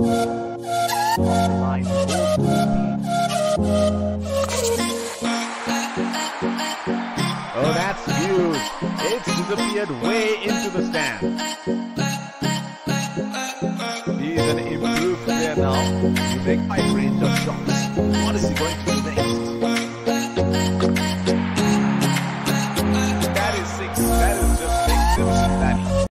Oh, that's huge. It's disappeared way into the stand. He's an improved player now. He make high range of shots. What is he going to do?